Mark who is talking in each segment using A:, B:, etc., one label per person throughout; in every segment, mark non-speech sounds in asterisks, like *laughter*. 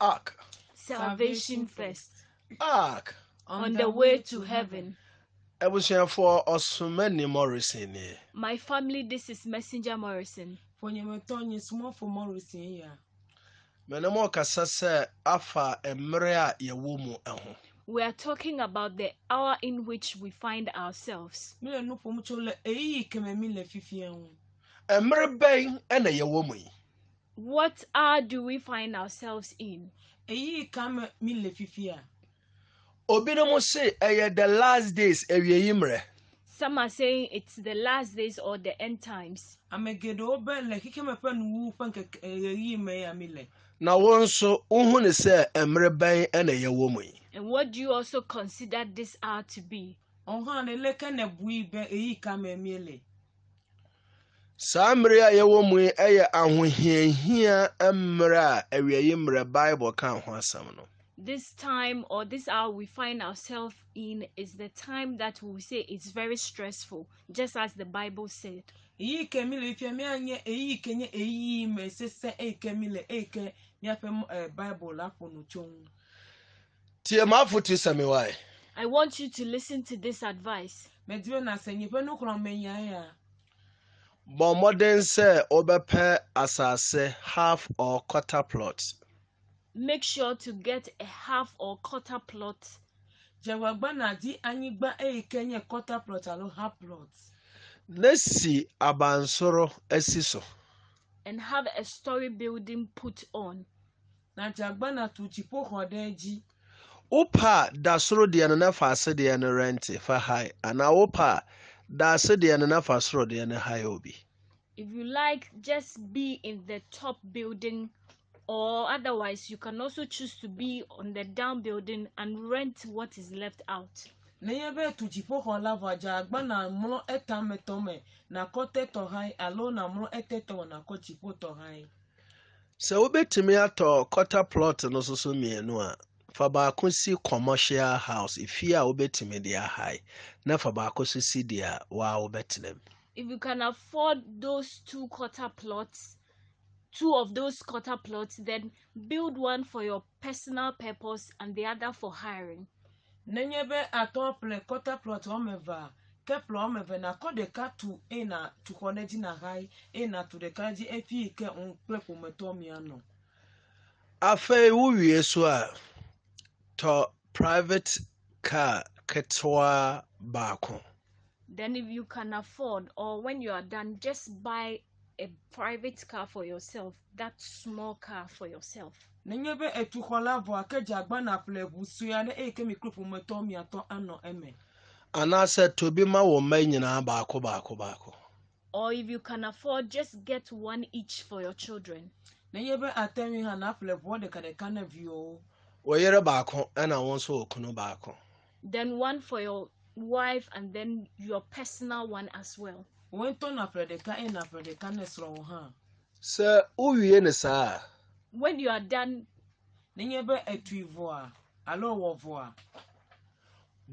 A: ark.
B: Salvation first,
A: ark.
B: On the way to heaven.
A: abusuafoɔ ɔsomani morrison. Nie
B: My family, this is Messenger Morrison.
C: fonyɛmɛtɔ nye sumɔfo mɔrisi ya
A: mene mo ɔkasa sɛ afa mmerɛ a yɛwɔ mu ho
B: We are talking about the hour in which we find ourselves.
C: mi le nu ƒom tso le eyi kɛmɛ mi le fifia ŋu
A: mmerɛ bɛn ɛna yɛwɔ mu yi
B: What hour do we find ourselves in?
C: eyi kame mi le fifia
A: obinom se ɛyɛ the last days awieyi mmerɛ
B: Some are saying it's the last days or the end times.
C: ame geɖewo be le xixeme ƒe nuwu ƒe ŋkeke ɣeyiɣi me ya mi le
A: na wo nso wohu ne sɛ mmerɛ bɛn ɛna yɛwɔ mu yi
B: And what do you also consider this hour to be?
C: ɔhã ne leke ne bui be eyi kame mi le
A: saa mmerɛ a yɛwɔ mu yi ɛyɛ ahohiahia mmerɛ a awieyi mmerɛ bible ka ho asɛm no
B: This time or this hour we find ourselves in is the time that we say it's very stressful, just as the Bible said.
C: eyi ke mi le fifia mi anye eyi ke nye eyi me sese eyi ke mi le eyi ke miaƒe mɔ- eh, bible la ƒo nu tso ŋu
A: tie maafotu sɛme wae
B: I want you to listen to this advice.
A: Bɔ mmɔden sɛ wobɛpɛ asase half or quarter plot.
B: Make sure to get a half or quarter plot.
C: Na di anyigba eyi ke nye quarter plot alo half plot.
A: Na si abansoro asi so
B: and have a story building put on.
C: na dzagba na tu dziƒoxɔ ɖe edzi
A: wopa a da soro deɛ no na fa ase deɛ no rente fa hae anaa wopa a deɛ no na fa soro deɛ no hae obi
B: If you like, just be in the top building, or otherwise, you can also choose to be on the down building and rent what is left out.
C: nenye be tu dziƒoxɔ la vɔ dzagba na mlɔ etame tɔ me nakɔ te tɔhae alo na mlɔ ete tɔ nakɔ dziƒo tɔhae
A: sɛ wobɛtumi atɔ quarter plot no so so mmienu a fa baako si commercial house efie a wobɛtumi de ahae na fa baako so si deɛ a waa wobɛtena mu
B: If you can afford those two quarter plots, two of those quarter plots, then build one for your personal purpose and the other for hiring.
C: nenye be atɔ ƒle quarter plot wɔme eve a ke ƒle wɔme eve nakɔ ɖeka tu eye na tu xɔ ɖe dzi na hae eye na tu ɖeka ɖe dzi efi yi ke ŋu kple ƒometɔ mianɔ
A: afei wowie so a tɔ private car ketewa baako
B: Then, if you can afford, or when you are done, just buy a private car for yourself, that small car for yourself.
C: nenye be etu xɔ la vɔ ake dzagba na ƒle ʋu sue aɖe eye ke mi kple miatɔ anɔ eme
A: anaasɛ tobi ma wo mma nyinaa baako baako baako
B: Or if you can afford, just get one each for your children.
C: nenye be ate ŋui hã na ƒle ʋua ɖekaɖeka ne viwowo
A: wo yere baako ɛna wo nso wɔ kunu baako.
B: Then one for your wife, and then your personal one as well.
C: wo ŋutɔ na ƒle ɖeka eye na ƒle ɖeka ne srɔ̃wo hã
A: sɛ wowie ne saa a
B: When you are done,
C: nenye be etui vɔa alo wɔ vɔa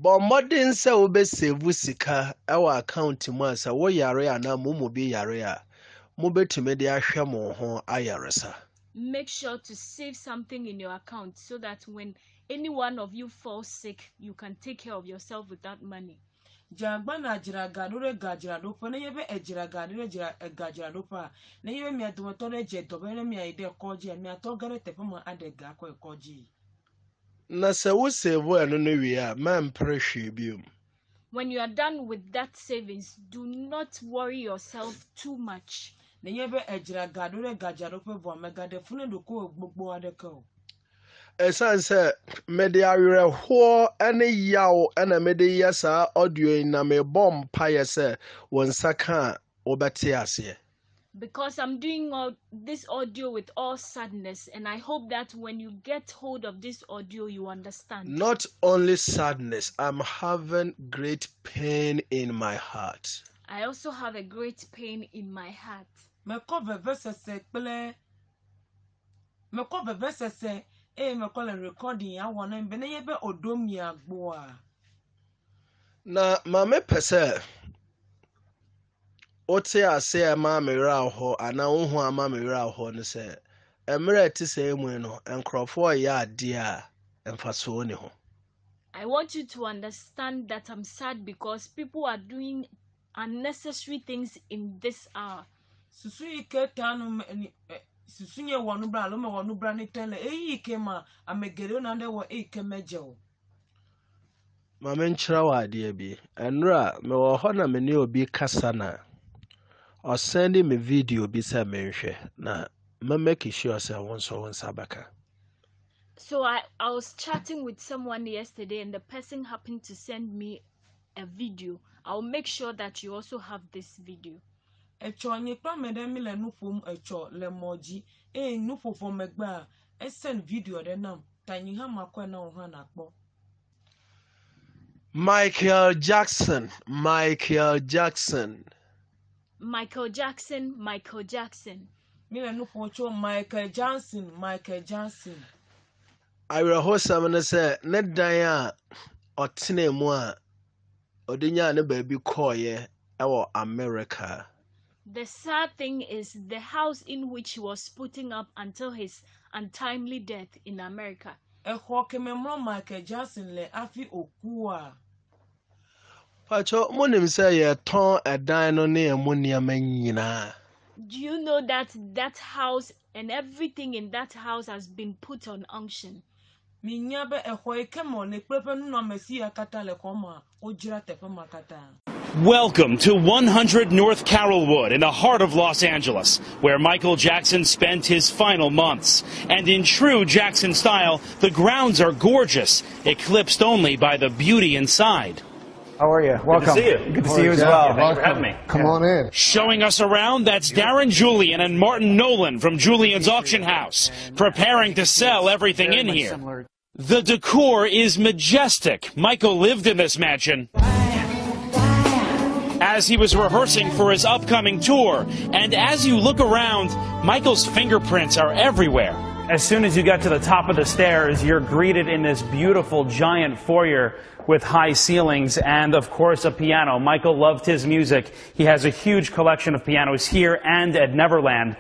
A: bɔ mmɔden sɛ wobɛsevu sika ɛwɔ account mu a sɛ woyare anaa momu bi yare a mobɛtumi de ahwɛ mo ho ayaresa
B: make sure to save something in your account so that when any one of you falls sick, you can take care of yourself with that money.
C: dzagba na dzra ga ɖo ɖe gadzraɖoƒe nenye be edzra ga ɖo ɖe dzra egadzraɖoƒe a nenye be mia dometɔ ɖe dze dɔ be ne miayi ɖe kɔdzi a miatɔ ge ɖe teƒe ma aɖe ga kɔe kɔdzi
A: na sɛ wosevu ɛno no wie a mampere hwee biom
B: When you are done with that savings, do not worry yourself too much.
C: Nenye be edzra ga ɖo ɖe gadzraɖoƒe vɔa megaɖe fu ne ɖoko gbogbo aɖeke o
A: ɛsiane sɛ mede awerɛhoɔ ne yaw ɛna mede yɛ saa audio yi na mebɔ mpayɛ sɛ wo nsa ka a wobɛte aseɛ
B: Because I'm doing all this audio with all sadness, and I hope that when you get hold of this audio, you understand.
A: not only sadness i'm having great pain in my heart
B: I also have a great pain in my heart.
C: Mekɔ vevesese kple mekɔ vevesese eye mekɔ le recording ya wɔ ne be nenye be oɖo mia gbɔa
A: na ma mepɛ sɛ wote ase a ɛma me werɛ hɔ anaa wohu ama me werɛ hɔ no sɛ mmerɛ a ɛte sɛ mu yi no nkurɔfoɔ yɛ adeɛ a mfasoɔ ni ho
B: I want you to understand that I'm sad because people are doing unnecessary things in this hour.
C: Susu yi ke ta no me- ni- susu nye wɔ no bra alo me wɔ no bra ne tɛn le eyi ke ma ame geɖewo na ɖe wɔ eyi ke medze o
A: ma menkyerɛ wɔ adeɛ bi ɛnora mewɔ hɔ na me ne obi kasa na ɔsɛnde me video bi sɛ menhwɛ na mɛmɛki sure sɛ wo nso wo nsa bɛka
B: So I, I was chatting with someone yesterday and the person happened to send me a video. I'll make sure that you also have this video.
C: Etsɔ nye kple ame ɖe mi le nu ƒom etsɔ le mɔ dzi eye nuƒoƒo megbe a esend video ɖe nam. Ta nyi hã makɔe na wo hã nakpɔ
A: michael jackson michael jackson.
B: Michael Jackson, Michael Jackson.
C: mi le nu ƒom tso michael johnson michael johnson.
A: Awerɛhosɛm no sɛ ne dan a ɔtena mu a ɔde nyaa ne baabi kɔɔeɛ ɛwɔ america.
B: The sad thing is the house in which he was putting up until his untimely death in America.
C: Ẹ̀kọ́ kẹmẹ́mọ́ Michael Jackson lẹ̀ afi òkú à.
A: Pàtó, mo nìm sẹ́ yẹ tán ẹ̀dán no ní ẹ̀mú nìyẹn nyinaa.
B: Do you know that that house and everything in that house has been put on auction?
C: Mi nya bẹ ẹ̀kọ́ yìí kẹ́mọ̀ ní pẹ́pẹ́ nínú àmẹ́sí yà kátà lẹ̀kọ́ mọ́ ó jíra tẹ̀pẹ́ mọ́ kátà.
D: Welcome to 100 North Carolwood in the heart of Los Angeles, where Michael Jackson spent his final months. And in true Jackson style, the grounds are gorgeous, eclipsed only by the beauty inside.
E: How are you? Welcome.
D: Good to see you.
E: Good to see you as well.
D: Thanks for having me.
F: Come on in.
D: Showing us around, that's Darren Julien and Martin Nolan from Julien's Auction House, preparing to sell everything in here. The decor is majestic. Michael lived in this mansion as he was rehearsing for his upcoming tour. And as you look around, Michael's fingerprints are everywhere.
E: As soon as you get to the top of the stairs, you're greeted in this beautiful giant foyer with high ceilings and, of course, a piano. Michael loved his music. He has a huge collection of pianos here and at Neverland.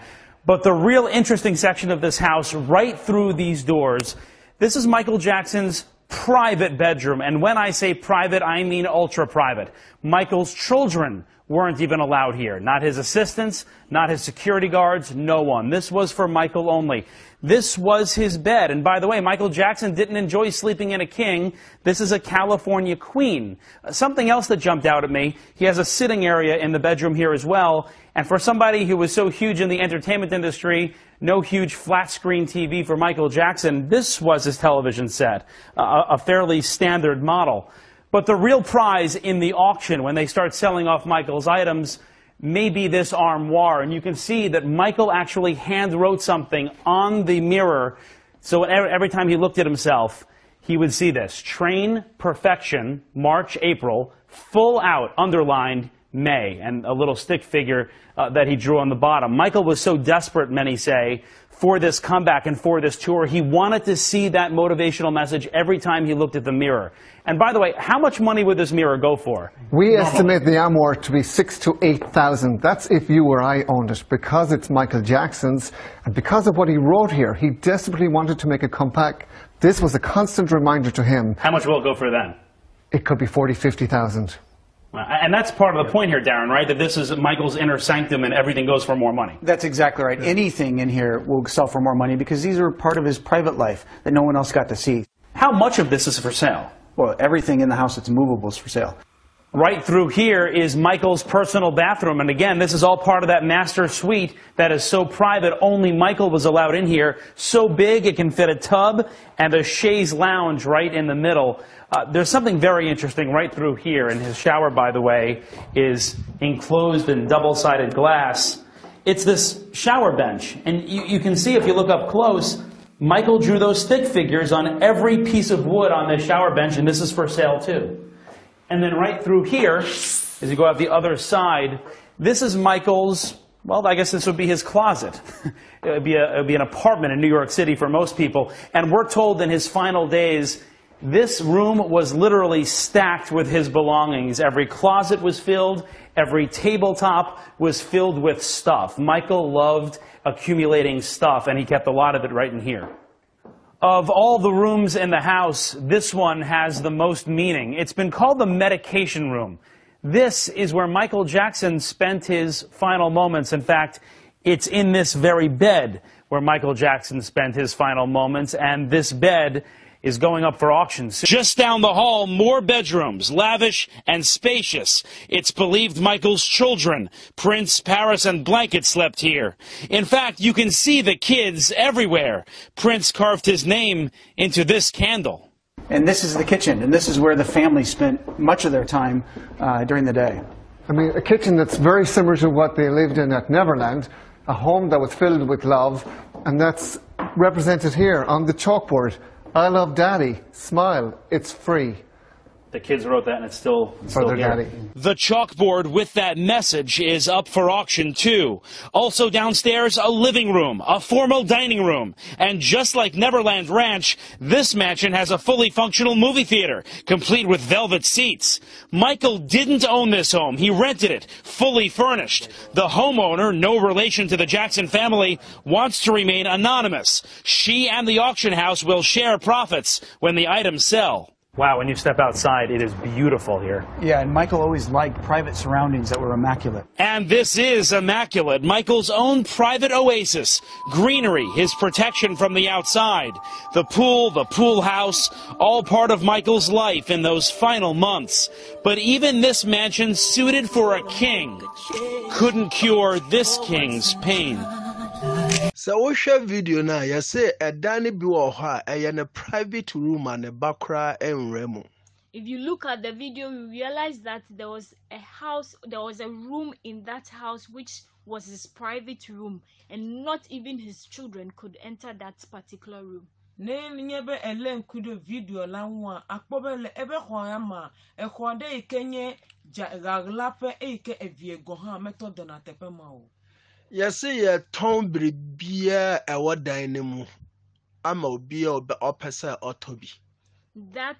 E: But the real interesting section of this house, right through these doors, this is Michael Jackson's private bedroom. And when I say private, I mean ultra private. Michael's children weren't even allowed here. Not his assistants, not his security guards, no one. This was for Michael only. This was his bed. And by the way, Michael Jackson didn't enjoy sleeping in a king. This is a California queen. Something else that jumped out at me, he has a sitting area in the bedroom here as well. And for somebody who was so huge in the entertainment industry, no huge flat screen TV for Michael Jackson, this was his television set, a, fairly standard model. But the real prize in the auction, when they start selling off Michael's items, may be this armoire. And you can see that Michael actually hand wrote something on the mirror. So every time he looked at himself, he would see this train perfection, March, April, full out, underlined, May, and a little stick figure uh, that he drew on the bottom. Michael was so desperate, many say, for this comeback and for this tour. He wanted to see that motivational message every time he looked at the mirror. And by the way, how much money would this mirror go for?
F: We estimate the armoire to be six to eight thousand. That's if you or I owned it, because it's Michael Jackson's, and because of what he wrote here. He desperately wanted to make a comeback. This was a constant reminder to him.
E: How much will it go for then?
F: It could be forty, fifty thousand.
E: Well, And that's part of the point here, Darren, right? That this is Michael's inner sanctum and everything goes for more money.
G: That's exactly right. Anything in here will sell for more money because these are part of his private life that no one else got to see.
E: How much of this is for sale?
G: Well, everything in the house that's movable is for sale.
E: Right through here is Michael's personal bathroom. And again, this is all part of that master suite that is so private, only Michael was allowed in here. So big, it can fit a tub and a chaise lounge right in the middle. Uh, there's something very interesting right through here. And his shower, by the way, is enclosed in double sided glass. It's this shower bench. And you, you can see if you look up close, Michael drew those stick figures on every piece of wood on this shower bench, and this is for sale too. And then right through here, as you go out the other side, this is Michael's, well, I guess this would be his closet. *laughs* it, would be a, it would be an apartment in New York City for most people. And we're told in his final days, this room was literally stacked with his belongings. Every closet was filled, every tabletop was filled with stuff. Michael loved accumulating stuff, and he kept a lot of it right in here. Of all the rooms in the house, this one has the most meaning. It's been called the medication room. This is where Michael Jackson spent his final moments. In fact, it's in this very bed where Michael Jackson spent his final moments, and this bed is going up for auction soon.
D: Just down the hall, more bedrooms, lavish and spacious. It's believed Michael's children, Prince, Paris, and Blanket slept here. In fact, you can see the kids everywhere. Prince carved his name into this candle.
G: And this is the kitchen, and this is where the family spent much of their time uh, during the day.
F: I mean, a kitchen that's very similar to what they lived in at Neverland, a home that was filled with love, and that's represented here on the chalkboard. I love daddy. Smile. It's free.
E: The kids wrote that, and it's still, it's
F: For
E: still here.
F: daddy.
D: The chalkboard with that message is up for auction too. Also downstairs, a living room, a formal dining room. And just like Neverland Ranch, this mansion has a fully functional movie theater, complete with velvet seats. Michael didn't own this home. He rented it, fully furnished. The homeowner, no relation to the Jackson family, wants to remain anonymous. She and the auction house will share profits when the items sell.
E: Wow, when you step outside, it is beautiful here.
G: Yeah, and Michael always liked private surroundings that were immaculate.
D: And this is immaculate. Michael's own private oasis. Greenery, his protection from the outside. The pool, the pool house, all part of Michael's life in those final months. But even this mansion suited for a king couldn't cure this king's pain.
A: Sɛ wohwɛ video no a yɛse ɛda no bi wɔ hɔ a ɛyɛ ne private room a ne ba koraa nwura mu.
B: If you look at the video you realize that there was a house there was a room in that house which was his private room and not even his children could enter that particular room.
C: Ne nye be ele nkudo video la ŋu a akpɔ be le ebe xɔ ya ma exɔ ɖe yi ke nye dza ɣaɣlaƒe eyi ke evie gɔ hã metɔ dena teƒe ma o
A: yɛse yɛtɔn biribiaa ɛwɔ dan no mu ama obi a ɔpɛ sɛ ɔtɔ bi.
B: That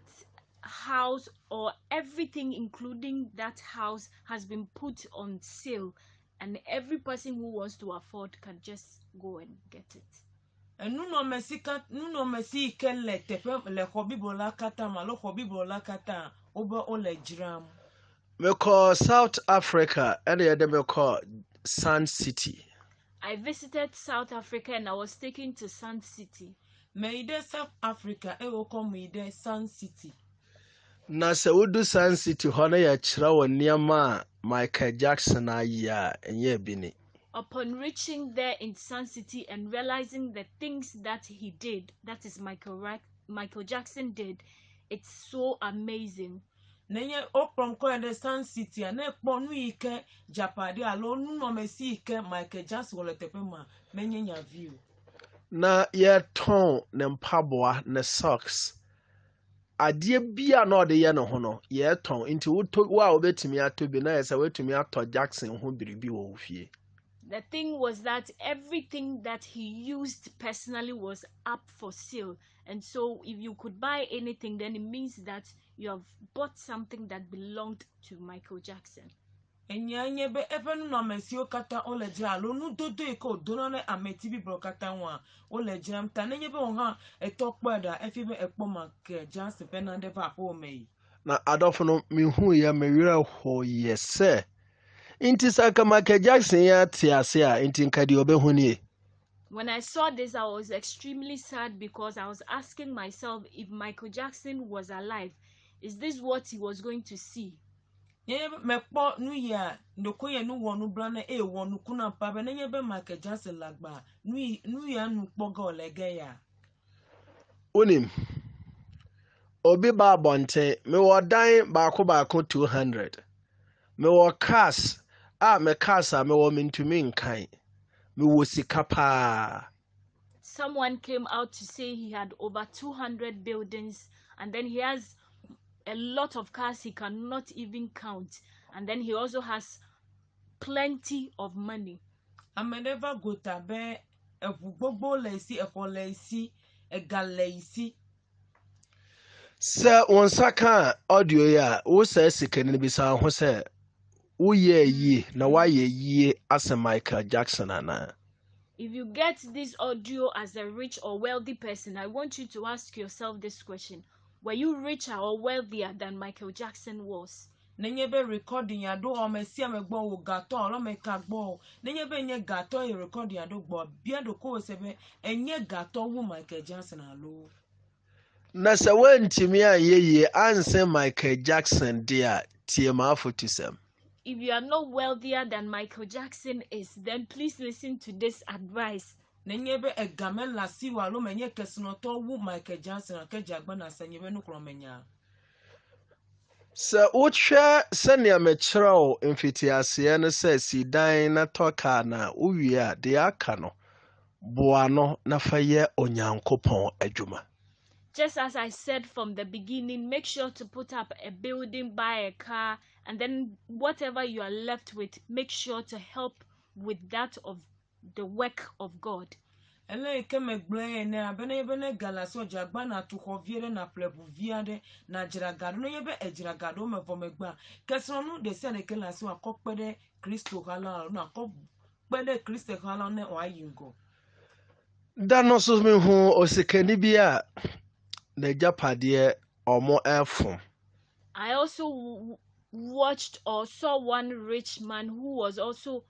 B: house or everything including that house has been put on sale and every person who wants to afford can just go and get it.
C: Enunɔmesi ka nunɔmesi yi ke le teƒe le xɔ bibɔ la katã me alo xɔ bibɔ la katã wobe wole dzram
A: mekɔ south africa ɛne yɛde mekɔ sun city.
B: I visited south africa and i was taken to sand city.
C: Me yi ɖe south africa eye wokɔ mu yi ɖe sun city.
A: Na sɛ wodu sun city hɔ no yɛkyerɛ wɔ nneɛma a michael jackson ayi a ɛnyɛ bi ne.
B: Upon reaching there in sun city and realizing the things that he did that is michael Ra- michael jackson did it's so amazing
C: nenye wokplɔm kɔ yi ɖe sun city a ne kpɔ nu yi ke dzapaɖe alo nunɔmesi yi ke michael jackson wɔ le teƒe ma menye nyavi o
A: na yɛtɔn ne mpaboa ne socks. Adeɛ bi a na ɔde yɛ ne ho no yɛtɔn nti wo a wobɛtumi atɔ bi na yɛ sɛ woatumi atɔ jackson ho biribi wɔ wo fie.
B: The thing was that everything that he used personally was up for sale. And so if you could buy anything, then it means that you have bought something that belonged to Michael Jackson.
C: Enya nye nu na mesi o kata o le alo nu dodo e ko dono le ameti bi bro kata wa o ta nenye be o ha e to pada e be e ma ke Johnson Fernandez pa po me yi.
A: Na adofo no mi hu ye me wira ho nti sɛ ka michael jackson yɛ te ase a nti nka deɛ ɔbɛhu nie.
B: When i saw this i was extremely sad because i was asking myself if michael jackson was alive. Is this what he was going to see?
C: Nye be mekpɔ nu yi a ɖeko yɛ nu wɔ nu bla ne eye wɔ na pa be michael jackson le agba nu yi nu ya nu kpɔ ge wòle ge ya.
A: Wonim obi ba abɔnten mewɔ dan baako baako 200 mewɔ cars Ah, a me cars a mewɔ mentumi nkan mewɔ sika paa
B: someone came out to say he had over 200 buildings and then he has a lot of cars he cannot even count. And then he also has plenty of money.
C: Ame ɖe va gota be eʋu gbogbo le esi exɔ le esi ega le esi
A: sɛ wo nsa ka audio yi a wosaa sika no bisa ho sɛ woyɛ yie na woayɛ yie asɛ michael jackson anaa
B: If you get this audio as a rich or wealthy person, I want you to ask yourself this question Were you richer or wealthier than Michael Jackson was?
C: nenye be recording ya do ɔmɛ si ame gbɔ wo gatɔ ɔlɔmɛ ka gbɔ o nenye be nye gatɔ yi recording ya do gbɔ bia do ko sɛ be enye gatɔ wu michael johnson alo.
A: na sɛ woantumi anyɛ yie anse michael jackson de a tie ma afotu sɛm
B: If you are not wealthier than Michael Jackson is, then please listen to this advice.
C: nenye be egame la si wa alo mɛ nye kesinɔtɔ wu michael johnson akadze agba na sɛ nye be nukurɔ mɛ nya.
A: sɛ wohwɛ sɛnea mekyerɛ wo mfitiaseɛ no sɛ si dan na tɔ kaa na wowie a deɛ aka no boa no na fa yɛ onyankopɔn adwuma
B: Just as I said from the beginning, make sure to put up a building, buy a car, and then whatever you are left with, make sure to help with that of the work of God.
C: ele yi ke megblẽ ye ne abene ye be ne galasi o dzagba na tu xɔ vie ɖe na ƒleʋu vi aɖe na dzra ga ɖo ne ye be edzra ga ɖo me vɔ megbea kesinɔnu ɖe sia ɖe ke le asi wo akɔ kpe ɖe kristo xa la alo na akɔ kpe ɖe kristo xa la ne wòayi ŋgɔ.
A: Da no so mehu osikani bi a n'agyapadeɛ ɔmo ɛfom
B: I also watched or saw one rich man who was also,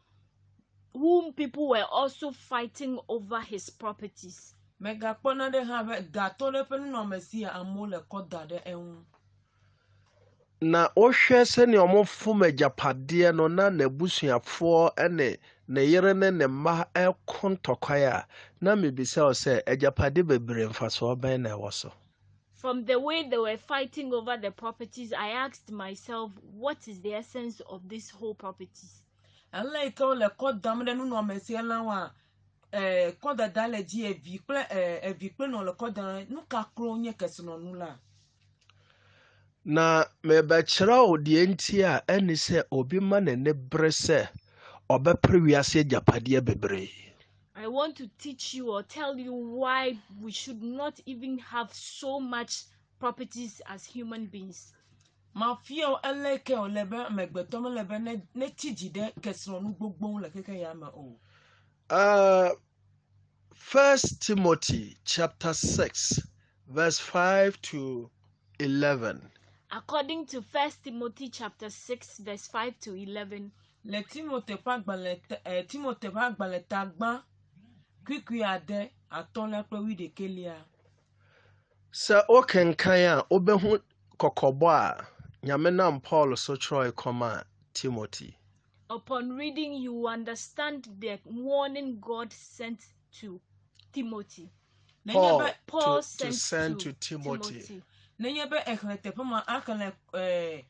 B: whom people were also fighting over his properties.
C: megakpɔ na ɖe hã be gatɔ ɖe ƒe nunɔamesi a amewo le kɔ da ɖe eŋu
A: na wohwɛ sɛnea ɔmo fom agyapadeɛ no na n'abusuafoɔ ne ne yere ne ne mma ɛko ntɔkwae a na mebisa wo sɛ agyapade bebree mfasoɔ bɛn na ɛwɔ so
B: From the way they were fighting over the properties, I asked myself, what is the essence of this whole properties?
C: ele yi ke wole kɔ dam ɖe nunɔamesia la wa ɛɛ kɔdada le dzi evi kple ɛɛ evi kple nɔ le kɔ dam ɖe nu ka kro nye kesinɔnu la
A: na mebɛkyerɛ wo deɛ nti a ɛne sɛ obi ma n'ani bere sɛ ɔbɛpere wiase agyapadeɛ bebree
B: I want to teach you or tell you why we should not even have so much properties as human beings.
C: mafiawo ele ke wòle be amegbetɔ mele be ne tsi dzi ɖe kesinɔnu gbogbowo le keke ya me o
A: Uh, First Timothy chapter 6, verse 5 to 11.
B: According to First Timothy chapter 6 verse 5 to 11,
C: le timote ƒe agbalẽ ɛɛ timote ƒe agbalẽ ta gbã kwikwi adị atọla kpewi dekeli ya.
A: Sɛ woke nkan a wobɛhu kɔkɔbɔ a nyame nam paul so kyerɛe kɔma timothy.
B: Upon reading you understand the warning god sent to timothy.
A: Paul,
B: paul
A: to,
B: sent to
A: send
B: to,
A: to timothy,
C: timothy. nye bɛ ɛhlɛtɛ pama akɛlɛ ɛɛ eh, eh,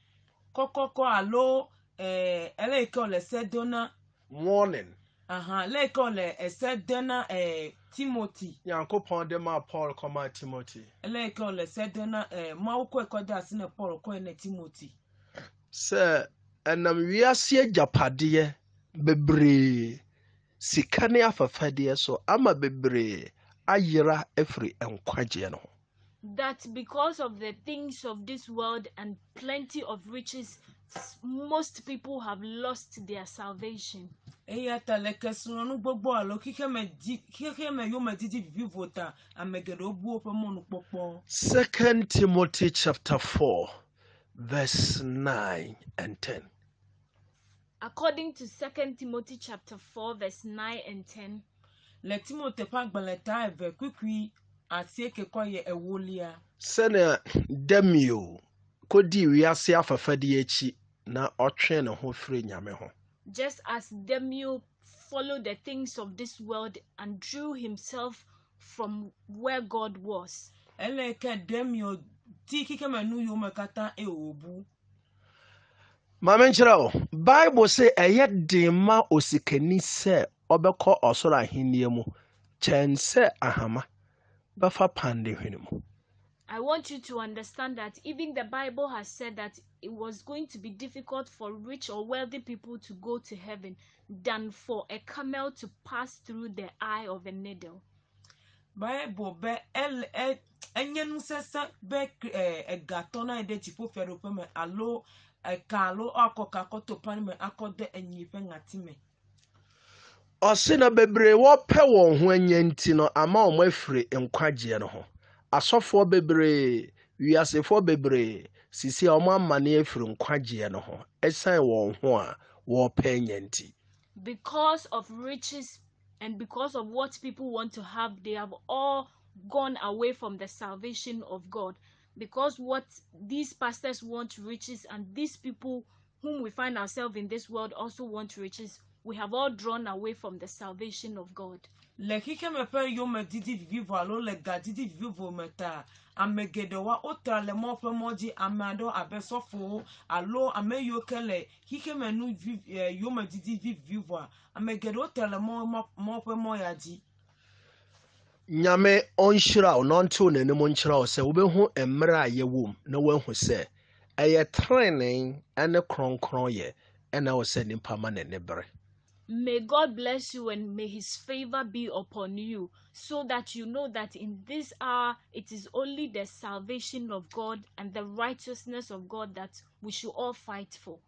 C: kɔkɔkɔ alo ɛɛ ɛlɛ yi kɛ
A: warning.
C: lẹ́ẹ̀kan lẹ ẹsẹ̀ dẹ́nà timothy.
A: yankopɔn de maa paul kɔmaa timothy.
C: lẹ́ẹ̀kan lẹ ẹsẹ̀ dẹ́nà maawo e kọ́ ẹ̀kọ́ dà sínú paul kọ́ ẹ̀nà timothy.
A: sɛ ɛnam wiase agyapadeɛ bebree sika ne afɛfɛdeɛ so ama bebree ayera afiri nkwagyeɛ no
B: that because of the things of this world and plenty of riches most people have lost their salvation.
C: Eya ta le kesinɔnu gbogbo alo xixe me di xixe me yome didi vivivo ta ame geɖewo bu woƒe mɔnukpɔkpɔ
A: Second Timothy chapter 4, verse 9 and 10.
B: According to 2 Timothy chapter 4 verse 9 and 10,
C: le timote ƒe agbalẽ ta eve kuikui asieke kɔ yɛ ewolia
A: Sɛnea Demio kɔdii wiase afɛfɛdeɛ akyi na ɔtwe ne ho firi nyame ho.
B: Just as Demio followed the things of this world and drew himself from where God was.
C: ele yi ke demio ti kike me nu yiwo me katã eye wòbu
A: Maame nkyerɛ wo, Bible sɛ ɛyɛ den ma osikani sɛ ɔbɛkɔ ɔsoro ahenni mu kyɛn sɛ ahama bɛfa pandehwene mu.
B: I want you to understand that even the Bible has said that it was going to be difficult for rich or wealthy people to go to heaven than for a camel to pass through the eye of a needle.
C: bible be ele e- enye nusese kri- eh, egatɔ na yi ɖe dziƒofiaɖoƒe me alo eka alo akɔ kakɔ to pani me akɔ de enyi ƒe ŋati me
A: ɔse no bebree wɔpɛ wɔn ho anya nti no ama wɔn afiri nkwagyeɛ no ho asɔfoɔ bebree wiasefoɔ bebree sisi a wɔn amane nkwagyeɛ no ho ɛsan wɔn ho a
B: because of riches and because of what people want to have they have all gone away from the salvation of god. Because what these pastors want riches and these people whom we find ourselves in this world also want riches we have all drawn away from the salvation of god
C: le xixi me ƒe yome didi vivivo alo le ga didi vivivo me ta. Ame geɖewoa wotra le mɔ ƒe mɔ dzi. Ame aɖewo abe sɔfowo alo ame yiwo ke le xixi me nu vi eh, yome didi vivivoa ame geɖewo tra le mɔ mɔ ƒe mɔ ya dzi.
A: Nyame ɔnhyira wo na ɔnte wo n'anim nkyerɛ wo sɛ wobɛhu mmerɛ a yɛwɔ mu na woahu sɛ ɛyɛ trenee ne kronkron ɛna ɛwɔ sɛ nnipa ma n'ani bere
B: May God bless you and may His favor be upon you so that you know that in this hour it is only the salvation of God and the righteousness of God that we should all fight for.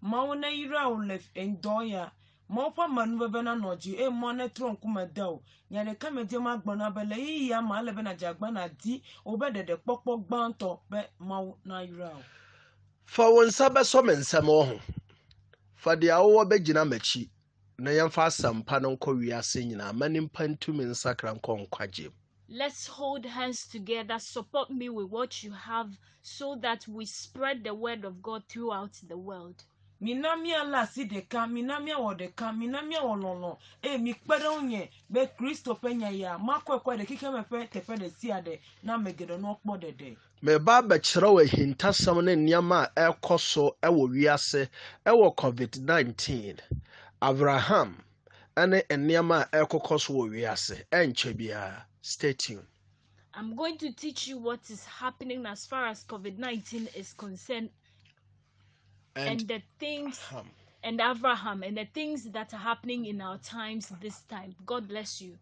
C: Mauna ira unlef endoya. Maupa manuwe bena noji e mwane tronku medao. Nyane kame di magbona bele i ya maale bena jagbana di obede de pokpo gbanto be mauna ira.
A: Fa wonsa be so mensem ho. Fa de awo be gina machi na yɛmfa asɛmpa no nkɔ wiase nyinaa ma nimpa ntumi nsakra nkɔ nkwagye
B: Let's hold hands together, support me with what you have, so that we spread the word of God throughout the world.
C: mina míala asi ɖeka mina míawɔ ɖeka mina míawɔ lɔlɔ eye mi kpe ɖe ŋu nye be kristo ƒe nya ya. Makɔ ɛkɔe ɖe xixeme ƒe teƒe ɖe sia ɖe na ame geɖe no kpɔ ɖeɖe
A: meba abɛkyerɛ wo ahintasɛm ne nneɛma a ɛrekɔ so wɔ wiase wɔ covid-19 abraham ne nneɛma a ɛrekɔkɔ so wɔ wiase ɛnkyɛ biara stay tuned
B: I'm going to teach you what is happening as far as COVID 19 is concerned and,
A: and
B: the things
A: Abraham.
B: and Abraham and the things that are happening in our times this time. God bless you.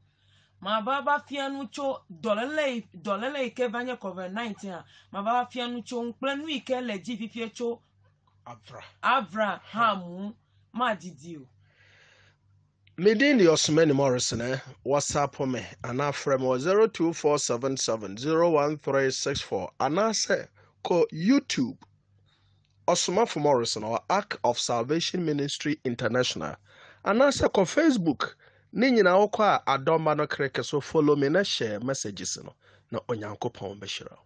C: maba va fia nu tso dɔléle yi ke va nye covid nineteen a maba va fia nu tso ŋu kple nu yi ke le dzi fifia tso
A: Abraham.
C: abraham ŋu madidi o
A: medin deɛ ɔsomani morrison ɛ whatsapp me. Anaa frɛ me wɔ 0247701364 anaasɛ kɔ youtube. Ɔsomafo morrison ɔ ark of salvation ministry international. Anaasɛ kɔ facebook. Ne nyinaa wokɔ a adɔmba no kreke so follow me na hyɛ messages no. Na onyankopɔn bɛhyira wo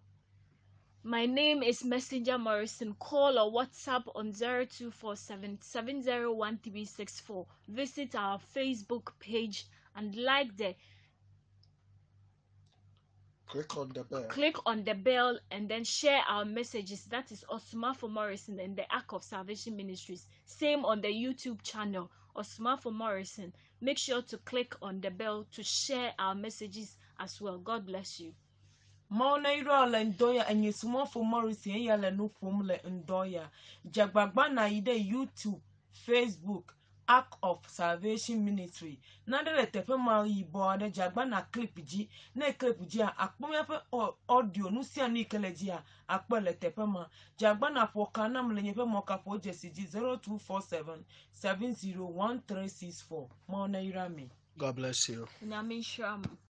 B: My name is Messenger Morrison. Call or WhatsApp on 0247 701364. Visit our Facebook page and like the
A: click on the bell
B: click on the bell and then share our messages. That is Osuma for Morrison and the Ark of Salvation Ministries. Same on the YouTube channel, Osuma for Morrison. Make sure to click on the bell to share our messages as well. God bless you.
C: Mawo na yirɔ le ŋdɔ ya enyesumɔfo morrison eya le nu ƒom le ŋdɔ ya dzagbagba na yi ɖe youtube facebook ark of salvation ministry. Na ɖe le teƒe ma yibɔ aɖe dzagba na clip dzi ne clip dzia akpɔ míaƒe ɔ- audio nu sia nu yi ke le dzia akpɔ le teƒe ma. Dzagba na ƒo ka nam le nye ƒe mɔkaƒo dzesi dzi zero two four seven seven zero one three six four. Mawo na yra mi.
A: god bless you.
B: Nyame nhyira mo.